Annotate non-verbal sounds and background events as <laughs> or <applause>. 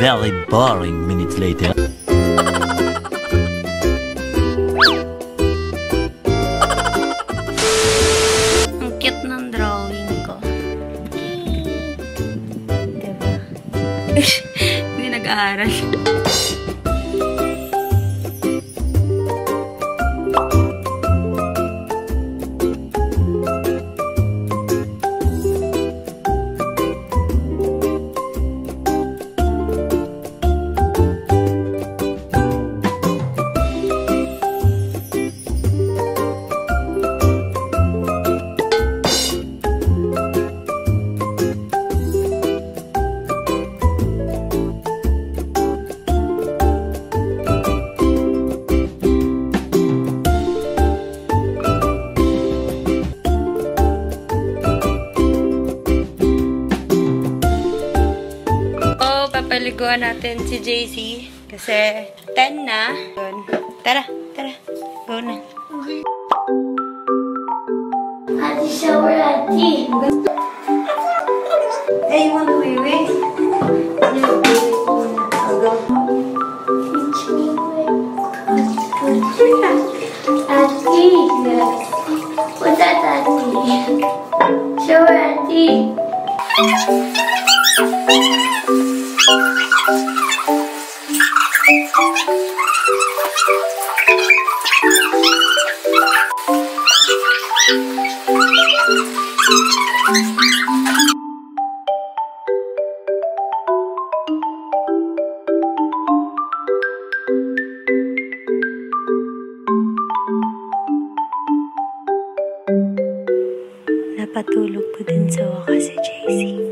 Very boring minutes later. Ang cute ng ko. Diba? <laughs> Hindi nag-aaral. Papaliguan natin si JC. Kasi 10 na. Yun. Tara, tara. Go na. Ate, shower, ate. Hey, you want to wiwi? Ate. What's that, ate? Shower, ate. Napatulog po din sa wakas si JC.